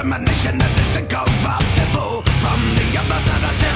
determination that isn't from the other side of